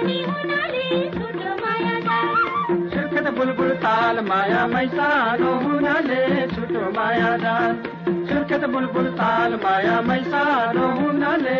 सुर्खत बुलबुल ताल माया मैसानो हुनाले छुटो मायादार सुर्खत बुलबुल ताल माया मैसानो हुनाले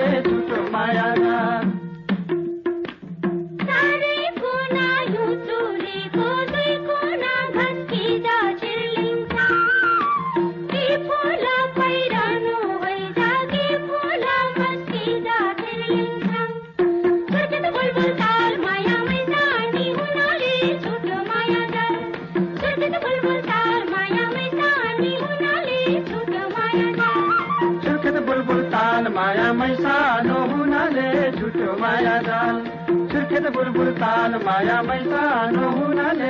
मायामै सानो हुनाले झुटो माया जाल सुर्खेत बुलबुल ताल मायामै सानो हुनाले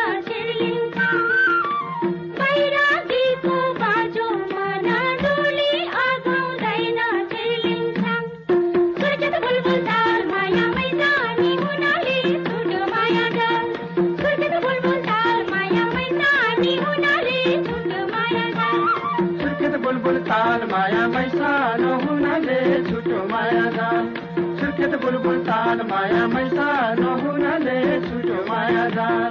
बुलबुल माया मैसा नहुनाले छुटो माया जाल सुर्खेत बुलबुल ताल माया मैसा नहुनाले छुटो माया जाल